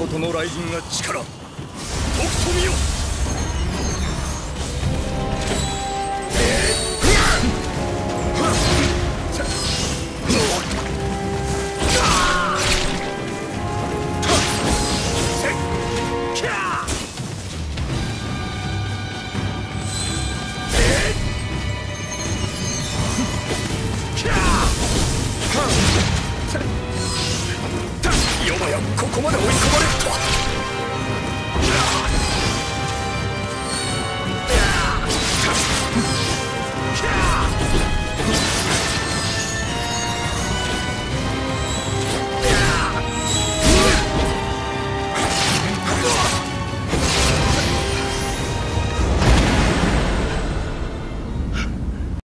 誠の雷神が力。とくとみよ。れた